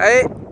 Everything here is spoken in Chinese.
哎。